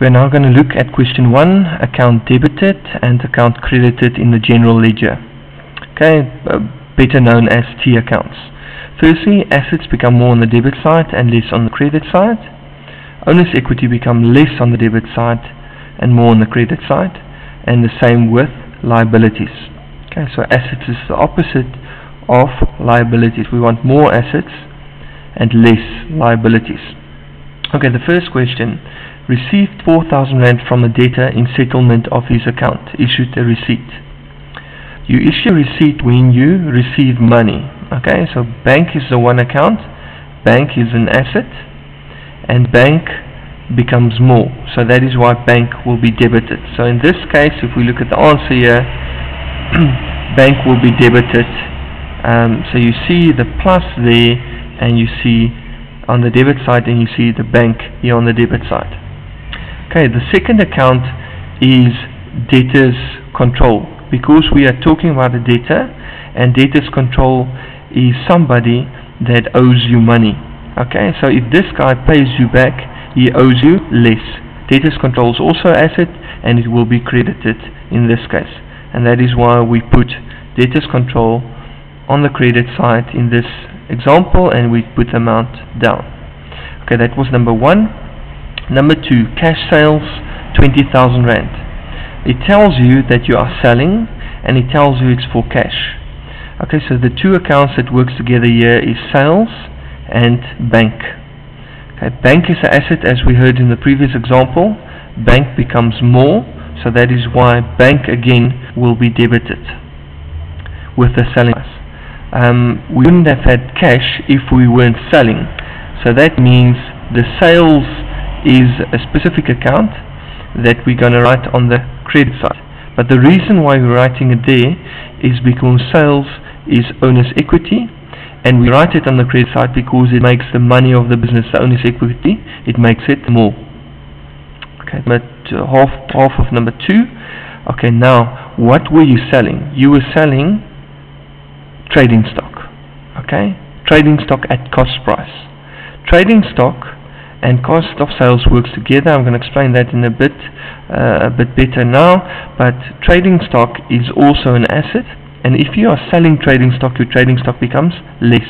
We are now going to look at question 1, account debited and account credited in the general ledger. Okay, uh, better known as T accounts. Firstly, assets become more on the debit side and less on the credit side. Owner's equity become less on the debit side and more on the credit side. And the same with liabilities. Okay, so assets is the opposite of liabilities. We want more assets and less liabilities. Okay, the first question received 4,000 Rand from a debtor in settlement of his account, issued a receipt. You issue a receipt when you receive money. Okay, so bank is the one account, bank is an asset, and bank becomes more. So that is why bank will be debited. So in this case, if we look at the answer here, bank will be debited. Um, so you see the plus there, and you see on the debit side, and you see the bank here on the debit side. Okay, the second account is debtors control because we are talking about a debtor and debtors control is somebody that owes you money. Okay, so if this guy pays you back, he owes you less. Debtors control is also asset and it will be credited in this case. And that is why we put debtors control on the credit side in this example and we put the amount down. Okay, that was number one. Number two, cash sales, 20,000 Rand. It tells you that you are selling and it tells you it's for cash. Okay, so the two accounts that works together here is sales and bank. Okay, bank is an asset as we heard in the previous example. Bank becomes more, so that is why bank again will be debited with the selling price. Um, we wouldn't have had cash if we weren't selling. So that means the sales is a specific account that we're going to write on the credit side. But the reason why we're writing it there is because sales is owner's equity and we write it on the credit side because it makes the money of the business the owner's equity, it makes it more. Okay, but half, half of number two. Okay, now what were you selling? You were selling trading stock. Okay, trading stock at cost price. Trading stock and cost of sales works together. I'm going to explain that in a bit uh, a bit better now. But trading stock is also an asset, and if you are selling trading stock, your trading stock becomes less,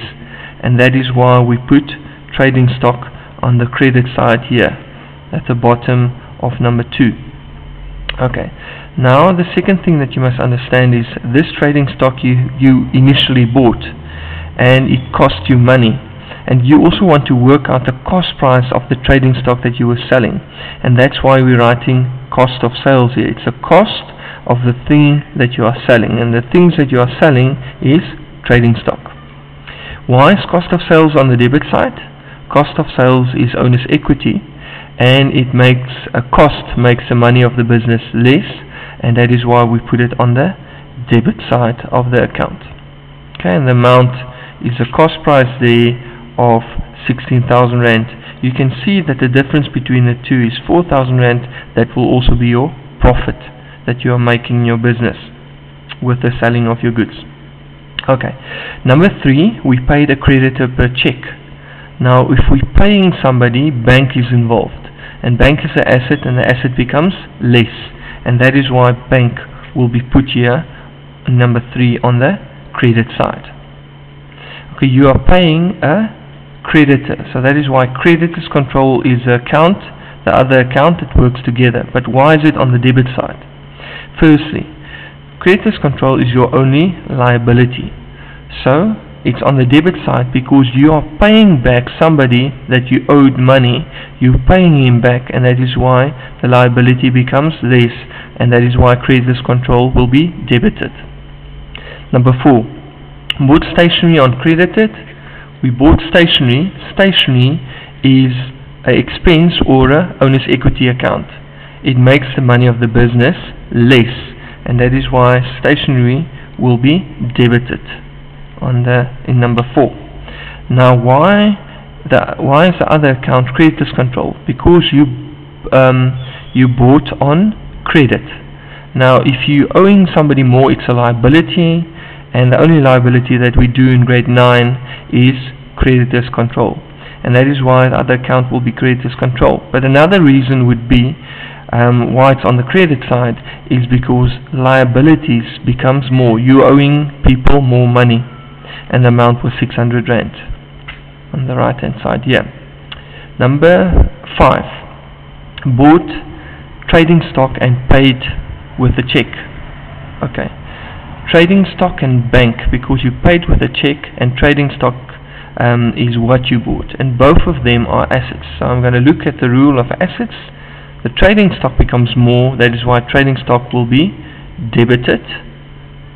and that is why we put trading stock on the credit side here at the bottom of number two. Okay. Now the second thing that you must understand is this trading stock you, you initially bought and it cost you money. And you also want to work out the cost price of the trading stock that you were selling. And that's why we're writing cost of sales here. It's a cost of the thing that you are selling. And the things that you are selling is trading stock. Why is cost of sales on the debit side? Cost of sales is owner's equity and it makes a cost makes the money of the business less and that is why we put it on the debit side of the account okay and the amount is the cost price there of 16,000 Rand. You can see that the difference between the two is 4,000 Rand. That will also be your profit that you are making in your business with the selling of your goods. Okay, number three, we paid a creditor per check. Now, if we're paying somebody, bank is involved. And bank is an asset and the asset becomes less. And that is why bank will be put here, number three, on the credit side. Okay, you are paying a creditor. So that is why creditors control is the account, the other account that works together. But why is it on the debit side? Firstly, creditors control is your only liability. So it's on the debit side because you are paying back somebody that you owed money. You're paying him back and that is why the liability becomes less and that is why creditors control will be debited. Number four, bought stationery on credited we bought stationery. Stationery is an expense or a owner's equity account. It makes the money of the business less, and that is why stationery will be debited on the in number four. Now, why the why is the other account creditors control? Because you um, you bought on credit. Now, if you owing somebody more, it's a liability and the only liability that we do in grade 9 is creditors control and that is why the other account will be creditors control but another reason would be um, why it's on the credit side is because liabilities becomes more. You're owing people more money, and the amount was 600 rand. On the right hand side here. Number five, bought trading stock and paid with a check. Okay, trading stock and bank because you paid with a check, and trading stock um, is what you bought, and both of them are assets. So I'm going to look at the rule of assets. The trading stock becomes more. That is why trading stock will be debited.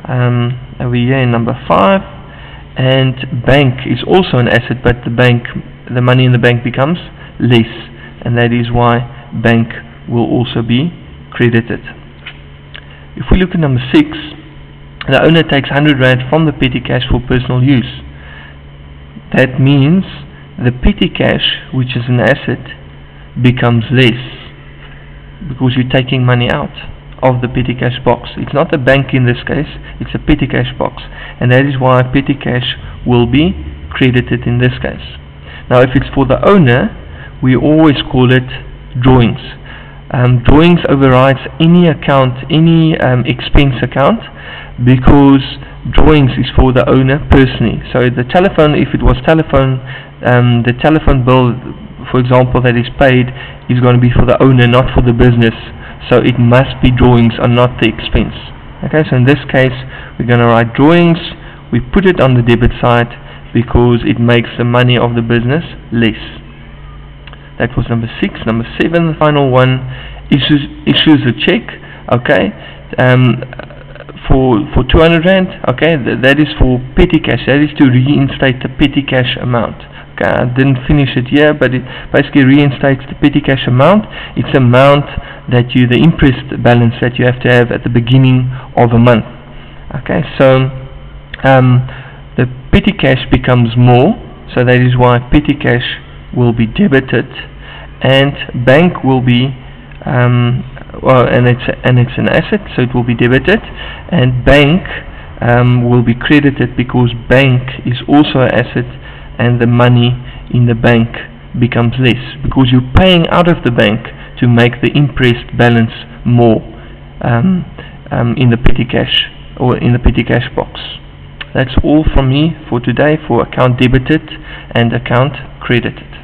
Um, over here in number 5 and bank is also an asset but the bank the money in the bank becomes less and that is why bank will also be credited. If we look at number 6 the owner takes 100 rand from the petty cash for personal use. That means the petty cash which is an asset becomes less because you're taking money out of the petty cash box. It's not a bank in this case, it's a petty cash box. And that is why petty cash will be credited in this case. Now if it's for the owner, we always call it drawings. Um, drawings overrides any account, any um, expense account because drawings is for the owner personally. So the telephone, if it was telephone, um, the telephone bill for example, that is paid is going to be for the owner, not for the business. So it must be drawings and not the expense. Okay, so in this case, we're going to write drawings. We put it on the debit side because it makes the money of the business less. That was number six. Number seven, the final one, issues issues a check. Okay, um, for for 200 rand. Okay, th that is for petty cash. That is to reinstate the petty cash amount. I didn't finish it here, but it basically reinstates the petty cash amount. It's amount that you, the interest balance that you have to have at the beginning of a month. Okay, so um, the petty cash becomes more, so that is why petty cash will be debited, and bank will be um, well, and it's and it's an asset, so it will be debited, and bank um, will be credited because bank is also an asset and the money in the bank becomes less because you're paying out of the bank to make the interest balance more um, um, in the petty cash or in the petty cash box. That's all from me for today for account debited and account credited.